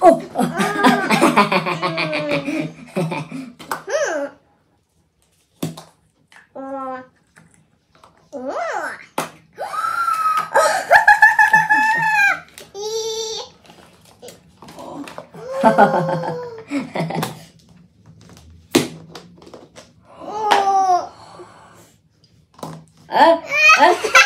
おあっ